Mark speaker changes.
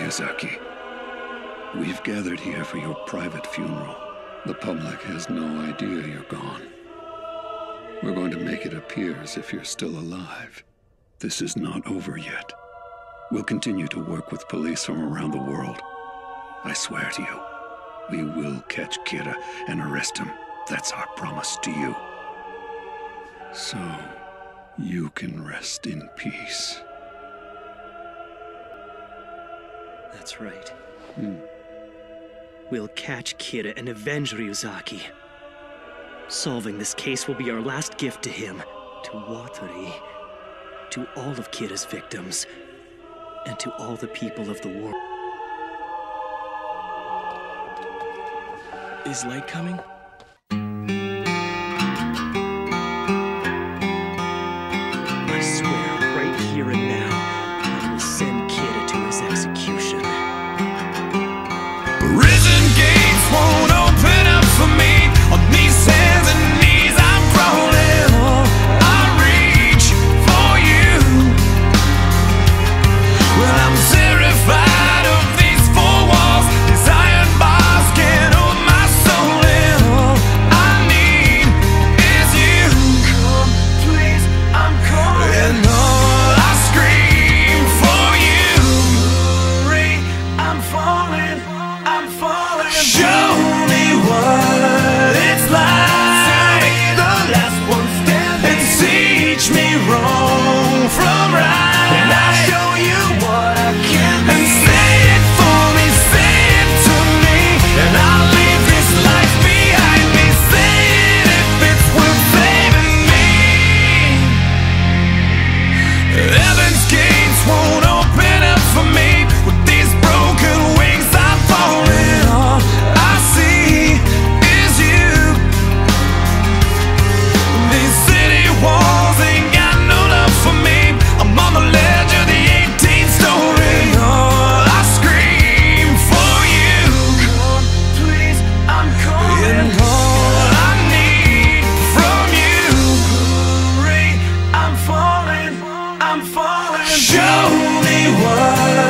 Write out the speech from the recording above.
Speaker 1: Ryuzaki, we've gathered here for your private funeral. The public has no idea you're gone. We're going to make it appear as if you're still alive. This is not over yet. We'll continue to work with police from around the world. I swear to you, we will catch Kira and arrest him. That's our promise to you. So, you can rest in peace.
Speaker 2: That's right. We'll catch Kira and avenge Ryuzaki. Solving this case will be our last gift to him, to Watari, to all of Kira's victims, and to all the people of the world.
Speaker 3: Is light coming?
Speaker 4: Show me what.